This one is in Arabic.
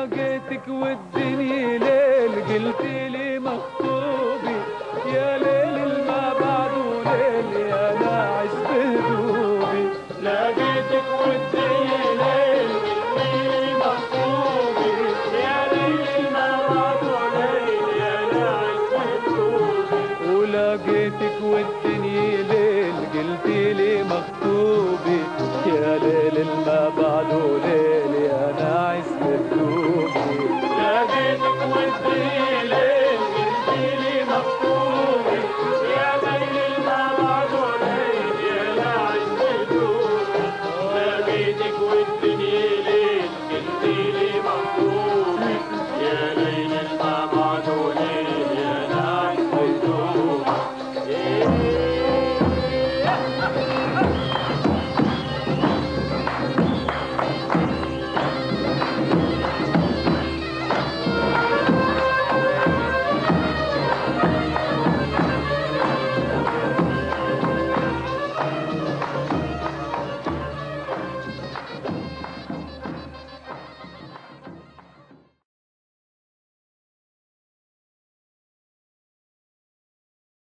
لقيتك والدنيا ليل قلت لي مخطوبي يا ليل ما بعد وليل يا ناعش بهدوبي لقيتك والدنيا ليل قلت لي مخطوبي يا ليل ما بعد وليل يا ناعش بهدوبي ولقيتك والدنيا ليل